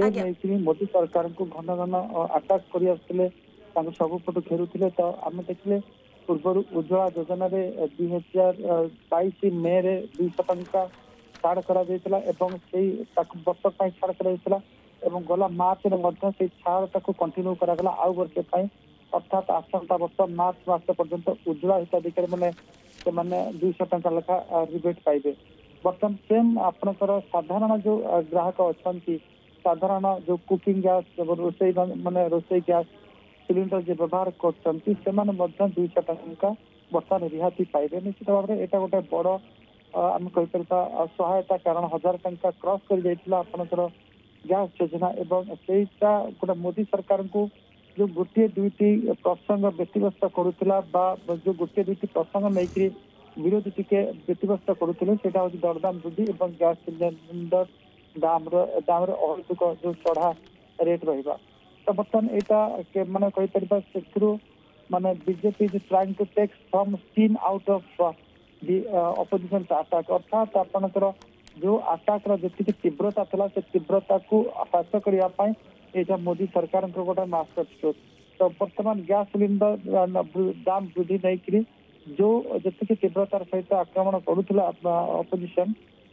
ସେ ନେଇକି ମୋଦି ସରକାରଙ୍କୁ ଘନ ଘନ ଆଟାକ୍ କରି ଆସୁଥିଲେ ତାଙ୍କୁ ସବୁପଟୁ ଘେରୁଥିଲେ ତ ଆମେ ଦେଖିଲେ ପୂର୍ବରୁ ଉଜ୍ଜଳା ଯୋଜନାରେ ଦୁଇ ହଜାର ବାଇଶ ମେରେ ଦୁଇଶହ ଟଙ୍କା ଛାଡ଼ କରାଯାଇଥିଲା ଏବଂ ସେଇ ତାକୁ ବର୍ଷ ପାଇଁ ଛାଡ଼ କରାଯାଇଥିଲା ଏବଂ ଗଲା ମାର୍ଚ୍ଚରେ ମଧ୍ୟ ସେଇ ଛାଡ଼ଟାକୁ କଣ୍ଟିନ୍ୟୁ କରାଗଲା ଆଉ ବର୍ଷ ପାଇଁ ଅର୍ଥାତ ଆସନ୍ତା ବର୍ଷ ମାର୍ଚ୍ଚ ମାସ ପର୍ଯ୍ୟନ୍ତ ଉଜ୍ଜଳା ମାନେ ସେମାନେ ଦୁଇଶହ ଟଙ୍କା ଲେଖା ରିବେଟ୍ ପାଇବେ ବର୍ତ୍ତମାନ ସେମ୍ ଆପଣଙ୍କର ସାଧାରଣ ଯୋଉ ଗ୍ରାହକ ଅଛନ୍ତି સાધારણ જો કુકિંગ ગેસ જે બર રસેઈ મને રસેઈ ગેસ સિલિન્ડર જે બપર કો તનસી સે મન મધ્ય 200 ટંક કા બટન રિહાતી પાઈબે નિચિત બારે એટા ગોટે બડો અમે કહી પરતા સહાયતા કારણ હજાર ટંક કા ક્રોસ કરી દેઈતલા આપણ સરો ગેસ સજના એબન 23 કા ગોટે મોદી સરકાર કો જો ગુટીય 2 ટી પ્રસંગ બ્યસ્તતા કરુતલા બા જો ગોટે ગુટીય 2 ટી પ્રસંગ મેઈકરી વિરોધ ટીકે બ્યસ્તતા કરુતલે સેટા હોજી દરદામ બુધી એબન ગેસ સિલિન્ડર দামৰ দামৰ অলপক যো ছঢ়া ৰেট ৰহিব। সম্প্ৰতমান এটা কে মানে কৈতেৰে বা সেছৰু মানে BJP is trying to take from scene out of the অপজিচনৰ আছাক অর্থাৎ আপোনাকৰ যো আছাকৰ যতি কি তীব্ৰতা থল সেই তীব্ৰতাକୁ আভাস কৰি আ পাই এটা মোদি চৰকাৰৰ এটা মাস্কচ। সম্প্ৰতমান গছ সিলিন্ডাৰ দাম বৃদ্ধি নাইকিৰি যো যতি কি তীব্ৰতাৰ সৈতে आक्रमण কৰ তুলি আপোনা অপজিচন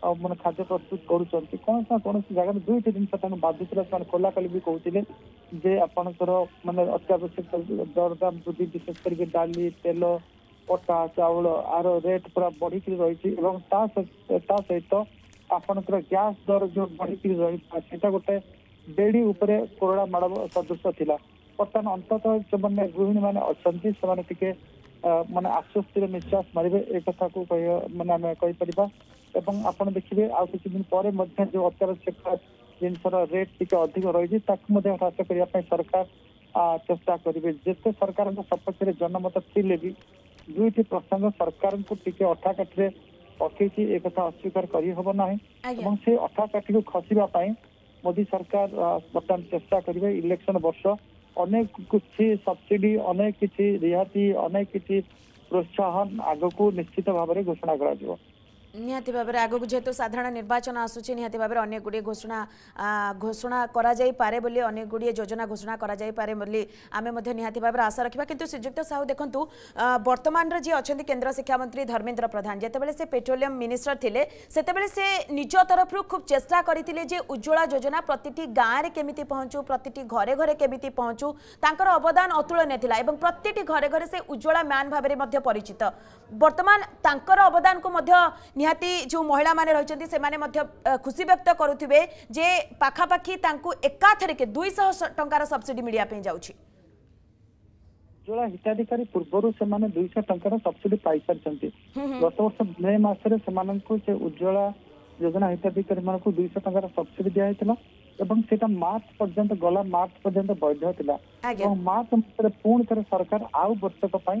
ମାନେ ଖାଦ୍ୟ ପ୍ରସ୍ତୁତ କରୁଛନ୍ତି କୌଣସି ନା କୌଣସି ଜାଗାରେ ଦୁଇଟି ଜିନିଷ ତାଙ୍କୁ ବାଧୁଥିଲା ସେମାନେ ଖୋଲାଖୋଲି ବି କହୁଥିଲେ ଯେ ଆପଣଙ୍କର ମାନେ ଅତ୍ୟାବଶ୍ୟକ ଦରଦାମ ବୃଦ୍ଧି ବିଶେଷ କରିକି ଡାଲି ତେଲ ଅଟା ଚାଉଳ ଆର ରେଟ୍ ପୁରା ବଢିକିରି ରହିଛି ଏବଂ ତା ତା ସହିତ ଆପଣଙ୍କର ଗ୍ୟାସ୍ ଦର ଯୋଉ ବଢିକିରି ରହିଥିଲା ସେଟା ଗୋଟେ ବେଡି ଉପରେ କୋରଡ଼ା ମାଡ଼ ସଦୃଶ ଥିଲା ବର୍ତ୍ତମାନ ଅନ୍ତତଃ ଯେଉଁମାନେ ଗୃହିଣୀମାନେ ଅଛନ୍ତି ସେମାନେ ଟିକେ ମାନେ ଆଶ୍ୱସ୍ତିରେ ନିଶ୍ୱାସ ମାରିବେ ଏ କଥାକୁ କହି ମାନେ ଆମେ କହିପାରିବା ଏବଂ ଆପଣ ଦେଖିବେ ଆଉ କିଛିଦିନ ପରେ ମଧ୍ୟ ଯେଉଁ ଅତ୍ୟାବଶ୍ୟକ ଜିନିଷର ରେଟ୍ ଟିକେ ଅଧିକ ରହିଛି ତାକୁ ମଧ୍ୟ ହ୍ରାସ କରିବା ପାଇଁ ସରକାର ଚେଷ୍ଟା କରିବେ ଯେତେ ସରକାରଙ୍କ ସପକ୍ଷରେ ଜନମତ ଥିଲେ ବି ଦୁଇଟି ପ୍ରସଙ୍ଗ ସରକାରଙ୍କୁ ଟିକେ ଅଠାକାଠିରେ ପକେଇଛି ଏ କଥା ଅସ୍ୱୀକାର କରିହେବ ନାହିଁ ଏବଂ ସେ ଅଠାକାଠିକୁ ଖସିବା ପାଇଁ ମୋଦି ସରକାର ବର୍ତ୍ତମାନ ଚେଷ୍ଟା କରିବେ ଇଲେକ୍ସନ ବର୍ଷ ଅନେକ କିଛି ସବସିଡି ଅନେକ କିଛି ରିହାତି ଅନେକ କିଛି ପ୍ରୋତ୍ସାହନ ଆଗକୁ ନିଶ୍ଚିତ ଭାବରେ ଘୋଷଣା କରାଯିବ ନିହାତି ଭାବରେ ଆଗକୁ ଯେହେତୁ ସାଧାରଣ ନିର୍ବାଚନ ଆସୁଛି ନିହାତି ଭାବରେ ଅନେକ ଗୁଡ଼ିଏ ଘୋଷଣା ଘୋଷଣା କରାଯାଇପାରେ ବୋଲି ଅନେକ ଗୁଡ଼ିଏ ଯୋଜନା ଘୋଷଣା କରାଯାଇପାରେ ବୋଲି ଆମେ ମଧ୍ୟ ନିହାତି ଭାବରେ ଆଶା ରଖିବା କିନ୍ତୁ ଶ୍ରୀଯୁକ୍ତ ସାହୁ ଦେଖନ୍ତୁ ବର୍ତ୍ତମାନର ଯିଏ ଅଛନ୍ତି କେନ୍ଦ୍ର ଶିକ୍ଷାମନ୍ତ୍ରୀ ଧର୍ମେନ୍ଦ୍ର ପ୍ରଧାନ ଯେତେବେଳେ ସେ ପେଟ୍ରୋଲିୟମ ମିନିଷ୍ଟର ଥିଲେ ସେତେବେଳେ ସେ ନିଜ ତରଫରୁ ଖୁବ୍ ଚେଷ୍ଟା କରିଥିଲେ ଯେ ଉଜ୍ଜଳା ଯୋଜନା ପ୍ରତିଟି ଗାଁରେ କେମିତି ପହଞ୍ଚୁ ପ୍ରତିଟି ଘରେ ଘରେ କେମିତି ପହଞ୍ଚୁ ତାଙ୍କର ଅବଦାନ ଅତୁଳନୀୟ ଥିଲା ଏବଂ ପ୍ରତିଟି ଘରେ ଘରେ ସେ ଉଜ୍ଜଳା ମ୍ୟାନ୍ ଭାବରେ ମଧ୍ୟ ପରିଚିତ ବର୍ତ୍ତମାନ ତାଙ୍କର ଅବଦାନକୁ ମଧ୍ୟ নিহতি যে মহিলা মানে রয়েছেন সে খুশি ব্যক্ত করুবে যে পাখাপাখি তাঁকু একাথরকে দুইশহ টঙ্কার সবসিডি মিডিয়া যাচ্ছে ଉଜ୍ଜଳା ହିତାଧିକାରୀ ପୂର୍ବରୁ ସେମାନେ ଦୁଇଶହ ଟଙ୍କାର ସବସିଡି ପାଇସାରିଛନ୍ତି ଗତ ବର୍ଷ ମେ ମାସରେ ସେମାନଙ୍କୁ ସେ ଉଜ୍ଜଳା ଯୋଜନା ହିତାଧିକାରୀ ମାନଙ୍କୁ ଦୁଇଶହ ଟଙ୍କାର ସବସିଡି ଦିଆହେଇଥିଲା ଏବଂ ସେଇଟା ମାର୍ଚ୍ଚ ପର୍ଯ୍ୟନ୍ତ ଗଲା ମାର୍ଚ୍ଚ ପର୍ଯ୍ୟନ୍ତ ବୈଧ ଥିଲା ଏବଂ ମାର୍ଚ୍ଚ ମାସରେ ପୁଣି ଥରେ ସରକାର ଆଉ ବର୍ଷକ ପାଇଁ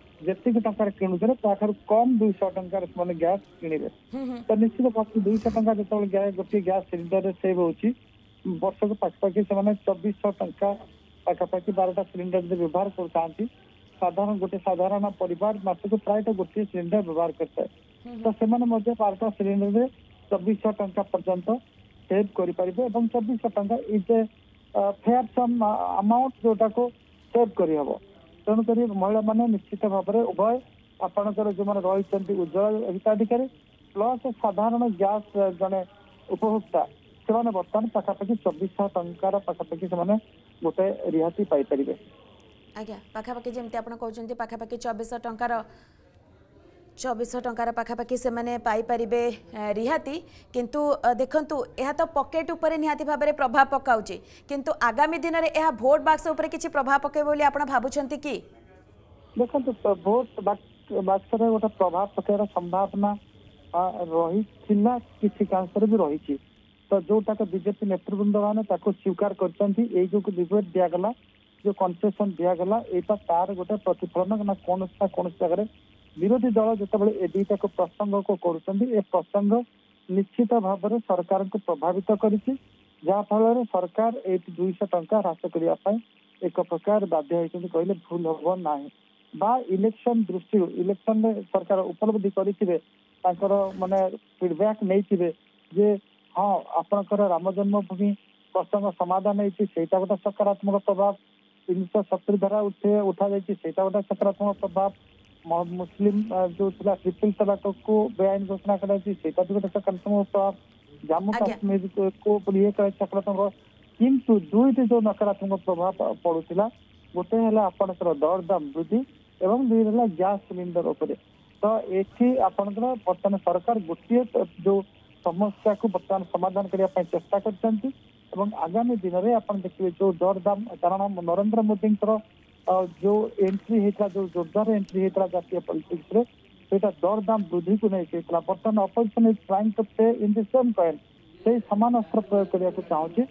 जी टाइम किम दुश टा गैस किणवे हम्म, हम्म। निश्चित पक्ष दुई टा जो गोटे गैस सिलिंडर से सेव हो बर्षक पाखापाखि से चबिश टा पाखापाखि बारटा सिलिंडर जो व्यवहार करता गोटे साधारण पर प्रायत गोटे सिलिंडर व्यवहार करता है हम्म, तो से बारटा सिलिंडर में चबिश टा पर्यत सेव करेंगे और चबिश time is a fair sum amount जोटा को सेव करहब ତେଣୁକରି ମହିଳାମାନେ ନିଶ୍ଚିତ ଭାବରେ ଉଭୟ ଆପଣଙ୍କର ଯେଉଁମାନେ ରହିଛନ୍ତି ଉଜ୍ଜଳ ହିତାଧିକାରୀ ପ୍ଲସ୍ ସାଧାରଣ ଗ୍ୟାସ୍ ଜଣେ ଉପଭୋକ୍ତା ସେମାନେ ବର୍ତ୍ତମାନ ପାଖାପାଖି ଚବିଶଶହ ଟଙ୍କାର ପାଖାପାଖି ସେମାନେ ଗୋଟେ ରିହାତି ପାଇପାରିବେ ଆଜ୍ଞା ପାଖାପାଖି ଯେମିତି ଆପଣ କହୁଛନ୍ତି ପାଖାପାଖି ଚବିଶଶହ ଟଙ୍କାର চবিশশো টঙ্কার পাখাপাখি সেমানে পাইপারিবে রিহাতি কিন্তু দেখন্তু ଏହା ତ ପକେଟ୍ ଉପରେ ନିହାତି ଭାବରେ ପ୍ରଭାବ ପକାଉଛି କିନ୍ତୁ ଆଗାମୀ ଦିନରେ ଏହା ଭୋଟ ବାକ୍ସ ଉପରେ କିଛି ପ୍ରଭାବ ପକାଇବ ବୋଲି ଆପଣ ଭାବୁଛନ୍ତି କି ଦେଖନ୍ତୁ ଭୋଟ ବାକ୍ସରେ ଗୋଟେ ପ୍ରଭାବ ପକାଇବାର ସମ୍ଭାବନା ରହିଥିଲା କିଛି କାଂଶରେ ବି ରହିଛି ତ ଯୋଉଟାକୁ ବିଜେପି ନେତୃବୃନ୍ଦ ମାନେ ତାକୁ ସ୍ୱୀକାର କରିଛନ୍ତି ଏଇ ଯୋଉ ବିବେକ ଦିଆଗଲା ଯୋଉ କନସେସନ ଦିଆଗଲା ଏଇଟା ତାର ଗୋଟେ ପ୍ରତିଫଳନ ନା କୌଣସି ନା କୌଣସି ଜାଗାରେ ବିରୋଧୀ ଦଳ ଯେତେବେଳେ ଏ ଦୁଇଟାକୁ ପ୍ରସଙ୍ଗକୁ କରୁଛନ୍ତି ଏ ପ୍ରସଙ୍ଗ ନିଶ୍ଚିତ ଭାବରେ ସରକାରଙ୍କୁ ପ୍ରଭାବିତ କରିଛି ଯାହାଫଳରେ ସରକାର ଏଇଠି ଦୁଇଶହ ଟଙ୍କା ହ୍ରାସ କରିବା ପାଇଁ ଏକ ପ୍ରକାର ବାଧ୍ୟ ହେଇଛନ୍ତି କହିଲେ ଭୁଲ ହେବ ନାହିଁ ବା ଇଲେକ୍ସନ ଦୃଷ୍ଟିରୁ ଇଲେକ୍ସନରେ ସରକାର ଉପଲବ୍ଧି କରିଥିବେ ତାଙ୍କର ମାନେ ଫିଡବ୍ୟାକ୍ ନେଇଥିବେ ଯେ ହଁ ଆପଣଙ୍କର ରାମ ଜନ୍ମଭୂମି ପ୍ରସଙ୍ଗ ସମାଧାନ ହେଇଛି ସେଇଟା ଗୋଟେ ସକାରାତ୍ମକ ପ୍ରଭାବ ତିନିଶହ ସତୁରି ଧାରା ଉଠା ଯାଇଛି ସେଇଟା ଗୋଟେ ସକାରାତ୍ମକ ପ୍ରଭାବ मुस्लिम जो ट्रिपल तलाक को बेआईन घोषणा करा तो जम्मू कश्मीर को पुलिस कर किंतु दुई जो नकारात्मक प्रभाव पड़ो गोटे हला दर दाम वृद्धि एवं दुई हला गैस सिलेंडर ऊपर तो एथि अपन कर सरकार गोटे जो समस्या को बर्तमान समाधान करने पै चेष्टा करछन्ती आगामी दिन रे अपन देखिबे जो दर दाम कारण नरेंद्र मोदी जो एंट्री होता जो जोरदार एंट्री होता जतिय पलिटिक्स दाम वृद्धि को नहीं बर्तमान अपोजिशन ट्राइंग टू पे इन दि सेम कॉन से सामान अस्त्र प्रयोग करने को चाहिए